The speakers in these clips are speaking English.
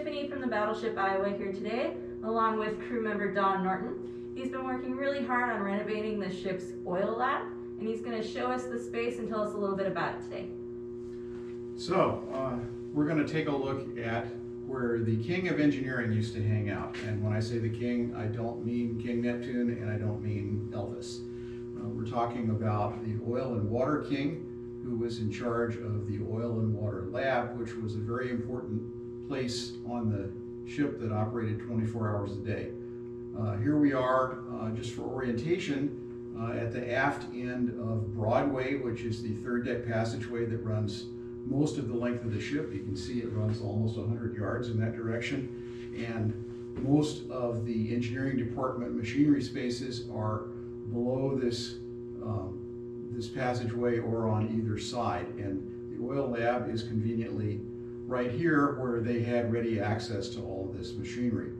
Tiffany from the Battleship Iowa here today, along with crew member Don Norton. He's been working really hard on renovating the ship's oil lab, and he's going to show us the space and tell us a little bit about it today. So, uh, we're going to take a look at where the king of engineering used to hang out. And when I say the king, I don't mean King Neptune and I don't mean Elvis. Uh, we're talking about the oil and water king who was in charge of the oil and water lab, which was a very important place on the ship that operated 24 hours a day. Uh, here we are, uh, just for orientation, uh, at the aft end of Broadway, which is the third deck passageway that runs most of the length of the ship. You can see it runs almost 100 yards in that direction. And most of the engineering department machinery spaces are below this, um, this passageway or on either side. And the oil lab is conveniently right here where they had ready access to all of this machinery.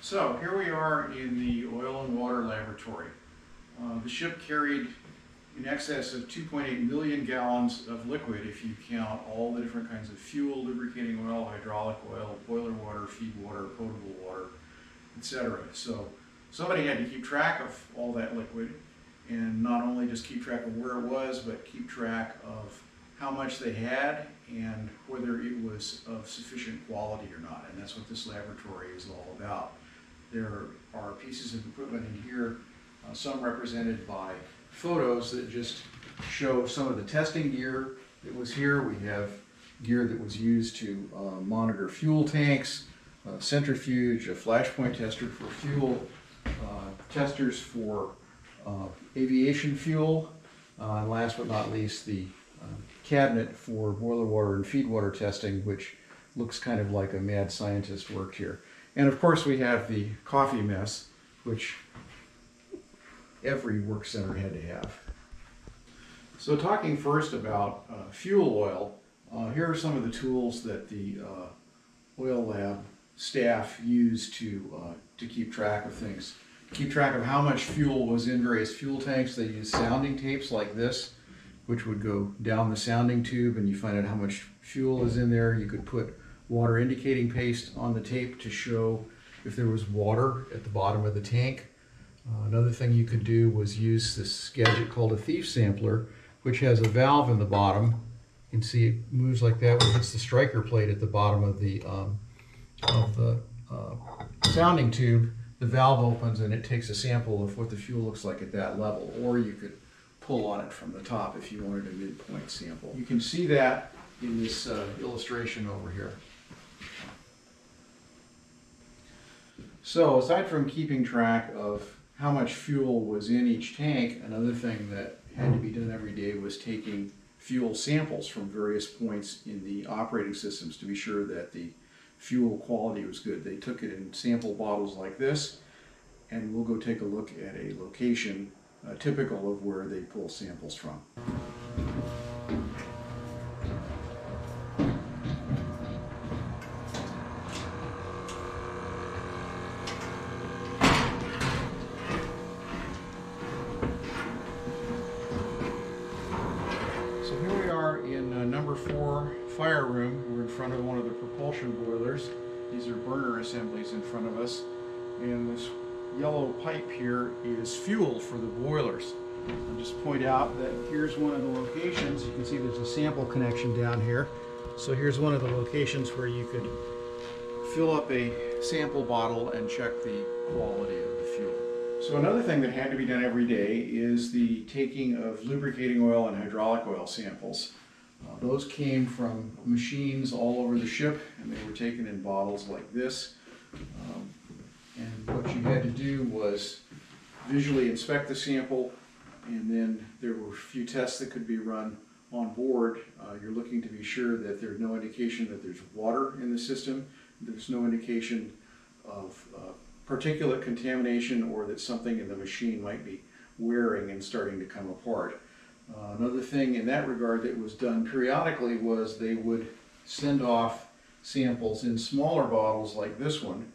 So here we are in the oil and water laboratory. Uh, the ship carried in excess of 2.8 million gallons of liquid if you count all the different kinds of fuel, lubricating oil, hydraulic oil, boiler water, feed water, potable water, etc. So somebody had to keep track of all that liquid and not only just keep track of where it was, but keep track of how much they had and whether it was of sufficient quality or not. And that's what this laboratory is all about. There are pieces of equipment in here, uh, some represented by photos that just show some of the testing gear that was here. We have gear that was used to uh, monitor fuel tanks, a centrifuge, a flashpoint tester for fuel, uh, testers for uh, aviation fuel, uh, and last but not least, the um, cabinet for boiler water and feed water testing, which looks kind of like a mad scientist worked here. And of course, we have the coffee mess, which every work center had to have. So talking first about uh, fuel oil, uh, here are some of the tools that the uh, oil lab staff use to, uh, to keep track of things. Keep track of how much fuel was in various fuel tanks. They use sounding tapes like this, which would go down the sounding tube and you find out how much fuel is in there. You could put water indicating paste on the tape to show if there was water at the bottom of the tank. Uh, another thing you could do was use this gadget called a thief sampler, which has a valve in the bottom. You can see it moves like that when it hits the striker plate at the bottom of the, um, of the uh, sounding tube. The valve opens and it takes a sample of what the fuel looks like at that level. Or you could pull on it from the top if you wanted a midpoint sample. You can see that in this uh, illustration over here. So aside from keeping track of how much fuel was in each tank, another thing that had to be done every day was taking fuel samples from various points in the operating systems to be sure that the fuel quality was good. They took it in sample bottles like this, and we'll go take a look at a location uh, typical of where they pull samples from. Four fire room. We're in front of one of the propulsion boilers. These are burner assemblies in front of us. And this yellow pipe here is fuel for the boilers. I'll just point out that here's one of the locations. You can see there's a sample connection down here. So here's one of the locations where you could fill up a sample bottle and check the quality of the fuel. So another thing that had to be done every day is the taking of lubricating oil and hydraulic oil samples. Uh, those came from machines all over the ship, and they were taken in bottles like this. Um, and what you had to do was visually inspect the sample, and then there were a few tests that could be run on board. Uh, you're looking to be sure that there's no indication that there's water in the system, there's no indication of uh, particulate contamination, or that something in the machine might be wearing and starting to come apart. Uh, another thing in that regard that was done periodically was they would send off samples in smaller bottles like this one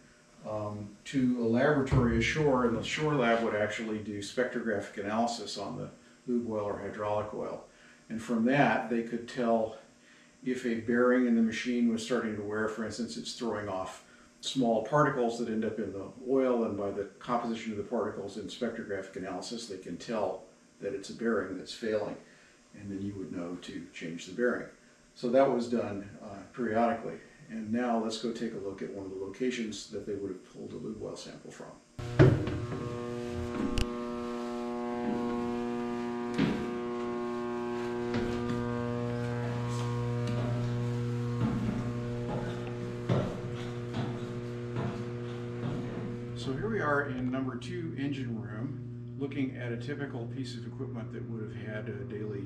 um, to a laboratory ashore, and the shore lab would actually do spectrographic analysis on the lube oil or hydraulic oil. And from that, they could tell if a bearing in the machine was starting to wear, for instance, it's throwing off small particles that end up in the oil, and by the composition of the particles in spectrographic analysis, they can tell that it's a bearing that's failing, and then you would know to change the bearing. So that was done uh, periodically. And now let's go take a look at one of the locations that they would have pulled a lube oil sample from. So here we are in number two engine room, looking at a typical piece of equipment that would have had a daily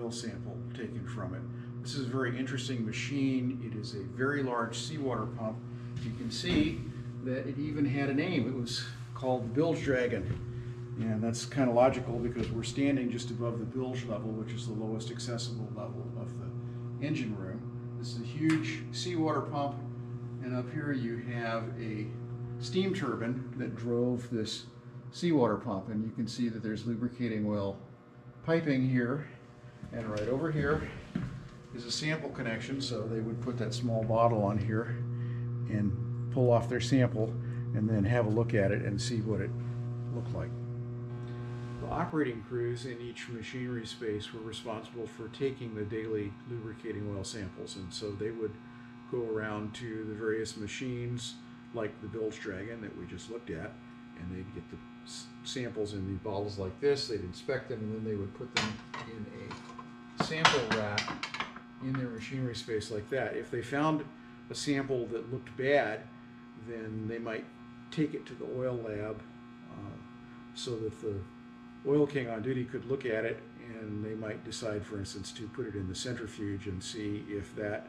oil sample taken from it. This is a very interesting machine. It is a very large seawater pump. You can see that it even had a name. It was called the Bilge Dragon. And that's kind of logical because we're standing just above the bilge level, which is the lowest accessible level of the engine room. This is a huge seawater pump, and up here you have a steam turbine that drove this seawater pump. And you can see that there's lubricating oil piping here, and right over here is a sample connection, so they would put that small bottle on here and pull off their sample and then have a look at it and see what it looked like. The operating crews in each machinery space were responsible for taking the daily lubricating oil samples, and so they would go around to the various machines like the Bilge Dragon that we just looked at, and they'd get the samples in the bottles like this, they'd inspect them, and then they would put them in a sample rack in their machinery space like that. If they found a sample that looked bad, then they might take it to the oil lab uh, so that the oil king on duty could look at it and they might decide, for instance, to put it in the centrifuge and see if that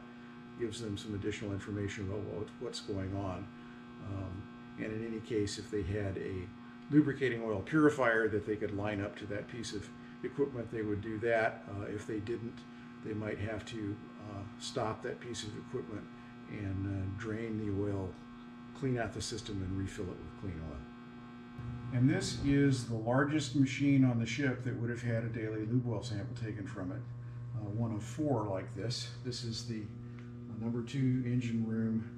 gives them some additional information about what's going on. Um, and in any case, if they had a lubricating oil purifier that they could line up to that piece of equipment, they would do that. Uh, if they didn't, they might have to uh, stop that piece of equipment and uh, drain the oil, clean out the system, and refill it with clean oil. And this is the largest machine on the ship that would have had a daily lube oil sample taken from it. Uh, one of four like this. This is the uh, number two engine room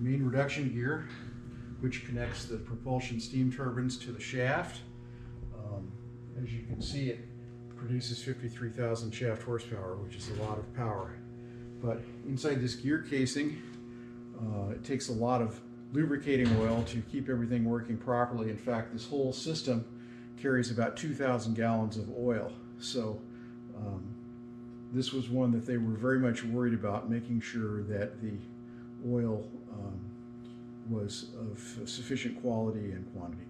main reduction gear, which connects the propulsion steam turbines to the shaft. Um, as you can see, it produces 53,000 shaft horsepower, which is a lot of power. But inside this gear casing, uh, it takes a lot of lubricating oil to keep everything working properly. In fact, this whole system carries about 2,000 gallons of oil. So um, this was one that they were very much worried about, making sure that the oil um, was of sufficient quality and quantity.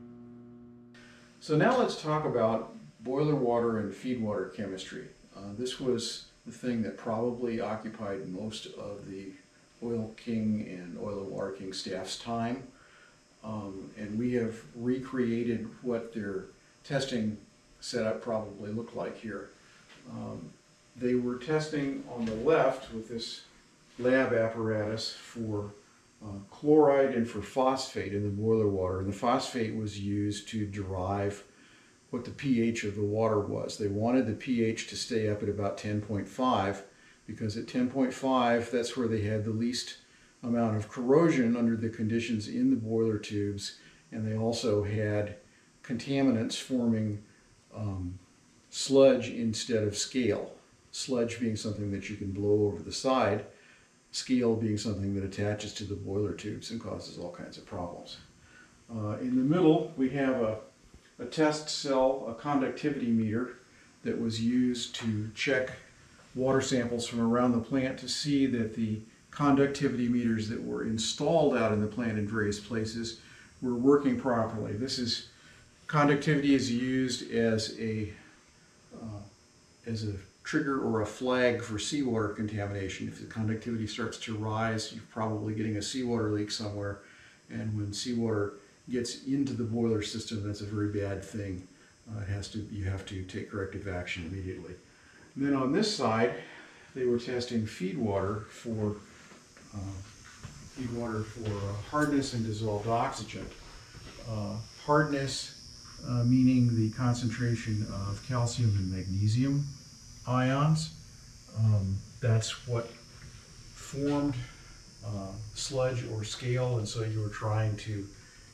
So now let's talk about boiler water and feed water chemistry. Uh, this was the thing that probably occupied most of the Oil King and Oil and Water King staff's time. Um, and we have recreated what their testing setup probably looked like here. Um, they were testing on the left with this lab apparatus for uh, chloride and for phosphate in the boiler water. And the phosphate was used to derive what the pH of the water was. They wanted the pH to stay up at about 10.5 because at 10.5 that's where they had the least amount of corrosion under the conditions in the boiler tubes and they also had contaminants forming um, sludge instead of scale. Sludge being something that you can blow over the side, scale being something that attaches to the boiler tubes and causes all kinds of problems. Uh, in the middle we have a, a test cell, a conductivity meter that was used to check water samples from around the plant to see that the conductivity meters that were installed out in the plant in various places were working properly. This is conductivity is used as a uh, as a trigger or a flag for seawater contamination. If the conductivity starts to rise, you're probably getting a seawater leak somewhere, and when seawater gets into the boiler system, that's a very bad thing. Uh, it has to you have to take corrective action immediately. And then on this side, they were testing feed water for uh, feed water for uh, hardness and dissolved oxygen. Uh, hardness uh, meaning the concentration of calcium and magnesium ions. Um, that's what formed uh, sludge or scale, and so you were trying to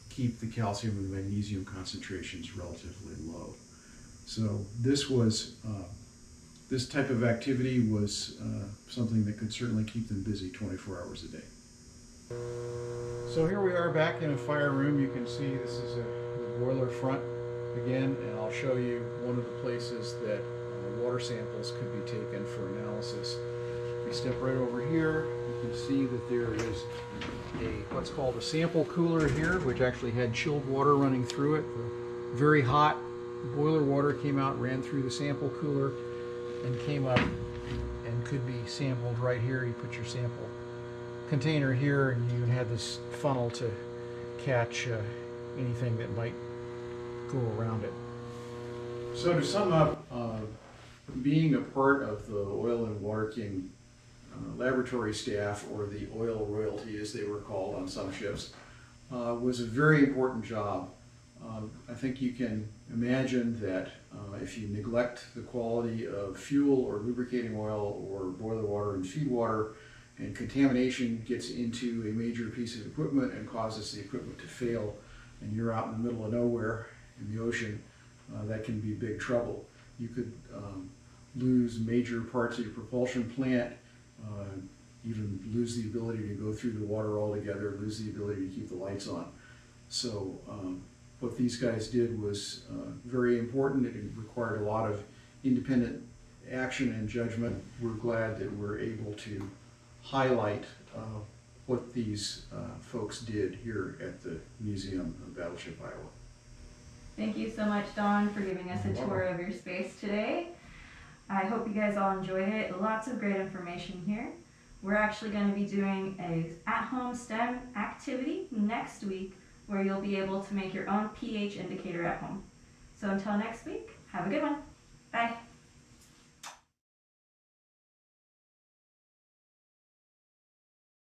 keep the calcium and magnesium concentrations relatively low. So this was uh, this type of activity was uh, something that could certainly keep them busy 24 hours a day. So here we are back in a fire room. You can see this is a, the boiler front again, and I'll show you one of the places that uh, water samples could be taken for analysis. We step right over here, you can see that there is a what's called a sample cooler here, which actually had chilled water running through it. The very hot boiler water came out, ran through the sample cooler, and came up and could be sampled right here. You put your sample container here, and you had this funnel to catch uh, anything that might go around it. So to sum up, uh, being a part of the Oil and Water King uh, laboratory staff, or the oil royalty as they were called on some ships, uh, was a very important job. Uh, I think you can imagine that uh, if you neglect the quality of fuel or lubricating oil or boiler water and feed water, and contamination gets into a major piece of equipment and causes the equipment to fail, and you're out in the middle of nowhere in the ocean, uh, that can be big trouble. You could um, lose major parts of your propulsion plant, uh, even lose the ability to go through the water altogether, lose the ability to keep the lights on. So um, what these guys did was uh, very important. It required a lot of independent action and judgment. We're glad that we're able to highlight uh, what these uh, folks did here at the Museum of Battleship Iowa. Thank you so much, Don, for giving us a You're tour of your space today. I hope you guys all enjoyed it. Lots of great information here. We're actually going to be doing a at-home STEM activity next week where you'll be able to make your own pH indicator at home. So until next week, have a good one. Bye.